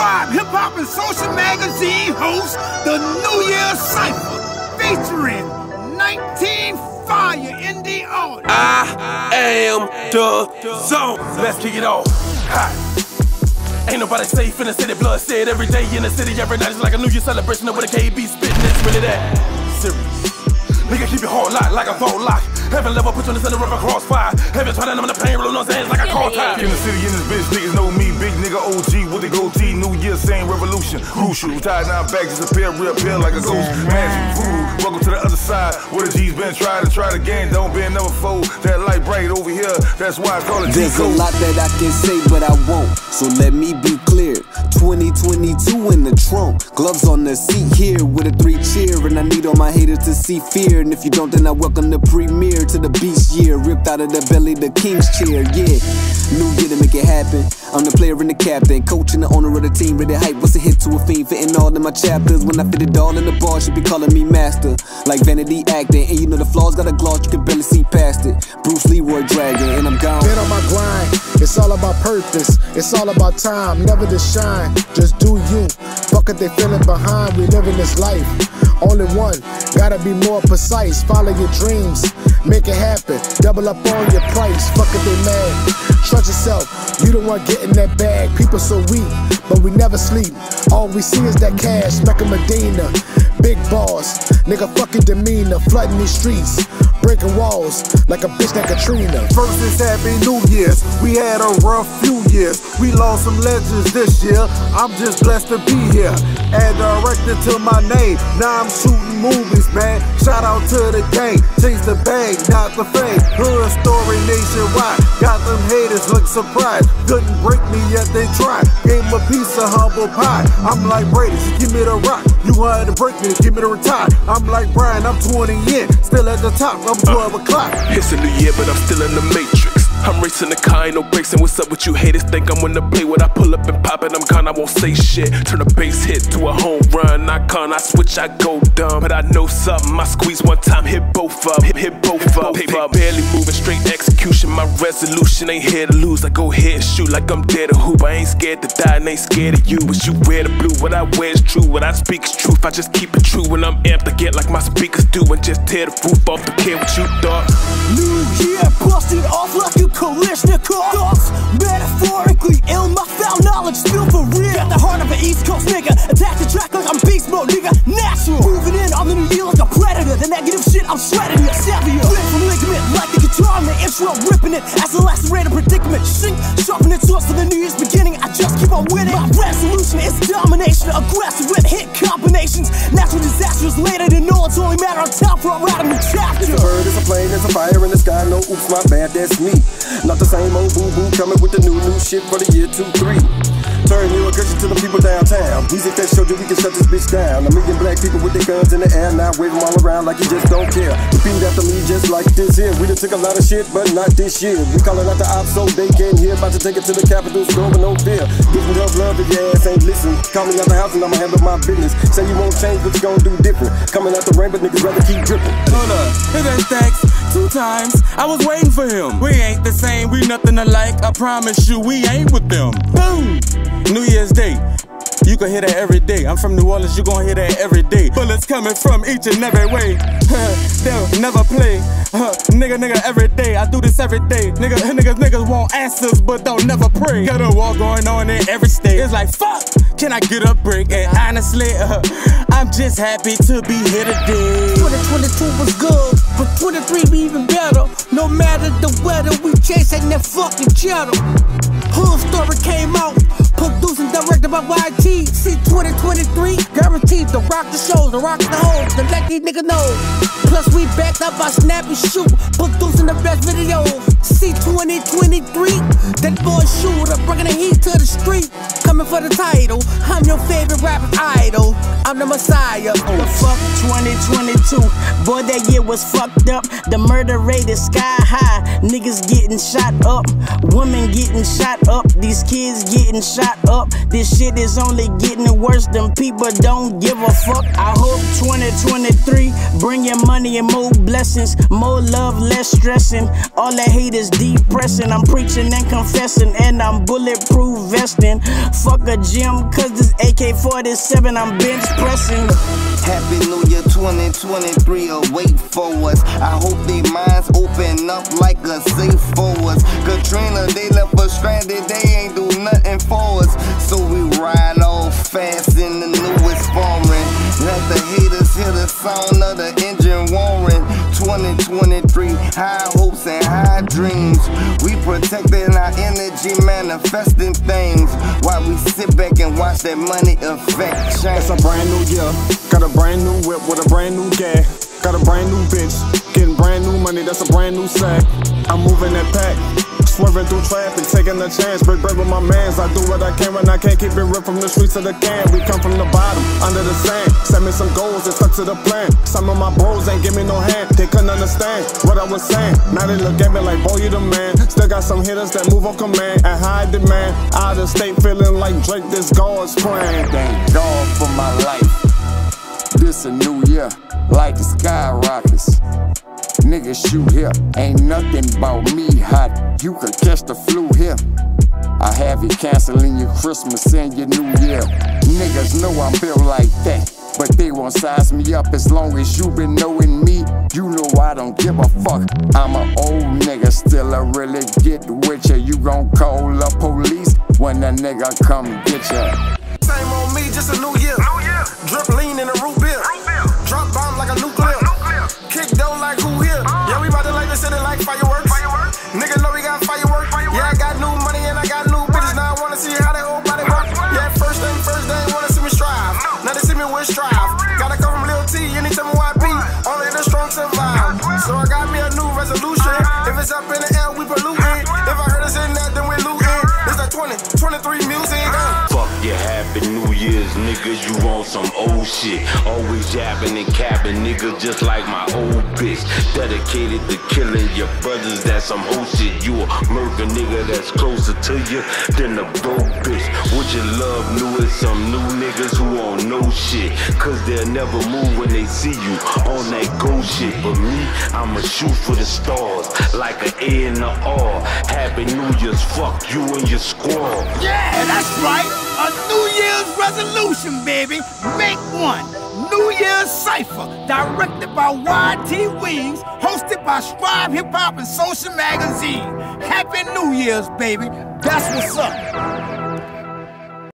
Strive Hip Hop and Social Magazine hosts the New Year Cypher featuring 19 Fire in the audience. I am the zone. Let's kick it off. Hi. Ain't nobody safe in the city, blood said every day in the city, every night is like a New Year celebration. Up with a KB spitting, it's really that serious. Nigga, keep your heart locked like a phone lock. Heaven level, put you in the center of a crossfire. Heaven trying to numb the pain, rolling on hands like a car tie. In the city, in this bitch, niggas know me. Big nigga OG with the goatee. New Year, same revolution. Crucial. Tied down back, disappear, reappear like a ghost. Magic voodoo. Welcome to the other side. Where the G's been, try to try it again. Don't bend, never fold. That light bright over here. That's why I call it There's a lot that I can say, but I won't. So let me be clear. 2022 in the trunk. Gloves on the seat here with a three cheer. And I need all my haters to see fear. And if you don't, then I welcome the premiere to the beast year. Ripped out of the belly, the king's chair. Yeah. New year to make it happen. I'm the player and the captain. Coach and the owner of the team. Ready hype. What's a hit to a fiend? Fitting all in my chapters. When I fit it all in the bar, should be calling me master. Like vanity acting. And you know the flaws got a gloss, you can barely see past it. Bruce Leroy dragon, and I'm gone. Been on my grind. It's all about purpose. It's all about time. Never to shine. Just do you. Fuck it, they feeling behind. We living this life. Only one. Gotta be more precise. Follow your dreams. Make it happen. Double up on your price. Fuck it, they mad. Trust yourself. You the one getting that bag. People so weak, but we never sleep. All we see is that cash. Mecca Medina. Big boss. Nigga fucking demeanor. Flooding these streets. Breaking walls like a bitch like Katrina. First is Happy New Year's. We had a rough few years. We lost some legends this year. I'm just blessed to be here. Add director to my name. Now I'm shooting movies, man. Shout out to the gang. Chase the bag, not the fame. Hood story nationwide. Got them haters look surprised. Couldn't break me yet they tried. Gave a piece of humble pie. I'm like Brady, give me the rock. You wanted to break me, give me the retire. I'm like Brian, I'm 20 in. Still at the top, I'm 12 o'clock. It's a new year, but I'm still in the matrix. I'm racing the car, ain't no brakes. And what's up with you haters? Think I'm gonna play what I pull up and pop it. I'm gone, I won't say shit. Turn a base hit to a home run. I con, I switch, I go dumb. But I know something. I squeeze one time, hit both up, hit, hit both up. Paper barely moving, straight execution. My resolution ain't here to lose. I go ahead and shoot like I'm dead to hoop. I ain't scared to die and ain't scared of you. But you wear the blue, what I wear is true. What I speak is truth. I just keep it true when I'm amped. I get like my speakers do and just tear the roof off. Don't care what you thought. New year busted off like a Kalashnikov Thoughts metaphorically ill, my foul knowledge still for real. Got the heart of an East Coast nigga Attack the track like I'm beast mode, nigga Natural. Moving in on the new year like a predator The negative shit, I'm sweating savia Flip from ligament like the guitar in the intro Ripping it. As a lacerated predicament Sink, sharpen it source for the new year's beginning I just keep on winning. My resolution is domination Aggressive with hit combinations. Natural disasters later to know it's only matter of time for a write a new it's a fire in the sky. No oops, my bad, that's me. Not the same old boo boo coming with the new new shit for the year two three. Turn your aggression to the people downtown. Music that showed you we can shut this bitch down. A million black people with their guns in the air, now them all around like you just don't care. Repeat after me just like this here. We done took a lot of shit, but not this year. We calling out the ops so they can hear. About to take it to the Capitol with no fear. Love, if your ass ain't listen. Call me out the house and I'ma handle my business. Say you won't change, but you gon' do different. Coming out the rain, but niggas rather keep dripping. Hold up, hit that stacks two times. I was waiting for him. We ain't the same, we nothing alike. I promise you, we ain't with them. Boom! New Year's Day. Can hear that every day. I'm from New Orleans, you gon' hear that every day. Bullets coming from each and every way. They'll never play. Huh, nigga, nigga, every day. I do this every day. Nigga, niggas, niggas want answers, but don't never pray. Got a war going on in every state. It's like, fuck, can I get a break? And honestly, uh, I'm just happy to be here today. 2022 was good, but 23 be even better. No matter the weather, we chasing that fucking cheddar. Hood story came out, by YG. See 2023, guaranteed to rock the shows, to rock the hoes, to let these niggas know. Plus we backed up by Snap and Shoot, producing the best videos. See 2023, that boy shooter, bringing the heat to the street. Coming for the title, I'm your favorite rapper idol. I'm the messiah. The fuck 2022. Boy, that year was fucked up. The murder rate is sky high. Niggas getting shot up. Women getting shot up. These kids getting shot up. This shit is only getting worse. Them people don't give a fuck. I hope 2023 bring your money and more blessings. More love, less stressing. All that hate is depressing. I'm preaching and confessing. And I'm bulletproof vesting. Fuck fuck a gym, cause this AK 47 I'm bench pressing. Happy New Year 2023 await for us. I hope they minds open up like a safe for us. Katrina, they left us stranded, they ain't do nothing for us. So we ride off fast in the newest foreign. Let the haters hear the sound of the engine warring. 2023, high hopes and high dreams. We protecting our energy, manifesting things. While we that money affect change. It's a brand new year. Got a brand new whip with a brand new gas. Got a brand new bitch, getting brand new money, that's a brand new sack. I'm moving that pack, swerving through traffic, taking a chance. Break bread with my mans, I do what I can when I can't keep it real from the streets to the can. We come from the bottom, under the sand. Set me some goals and stuck to the plan. Some of my bros ain't give me no hand, they couldn't understand what I was saying. Now they look at me like, boy, you the man. Still got some hitters that move on command at high demand. Out of state, feeling like Drake, this God's plan. Thank God for my life. This a new year, like the skyrockets. Niggas shoot here, ain't nothing about me hot. You could catch the flu here. I have you canceling your Christmas and your New Year. Niggas know I'm built like that, but they won't size me up as long as you been knowing me. You know I don't give a fuck. I'm an old nigga, still I really get with ya. You gon' call the police when a nigga come get ya. Same on me, just a new year. New year. Drip lean in a root beer. Happy New Year's, nigga. You want some old shit. Always yapping and capping, nigga, just like my old bitch. Dedicated to killing your brothers, that's some whole shit. You a murder nigga that's closer to you than a broke bitch. Would you love new is some new niggas who on no shit? Cause they'll never move when they see you on that go shit. But me, I'ma shoot for the stars like an A and a R. Happy New Year's, fuck you and your squad. Yeah, that's right. Resolution, baby. Make one. New Year's Cypher, directed by YT Wings, hosted by Strive Hip Hop and Social Magazine. Happy New Year's, baby. That's what's up.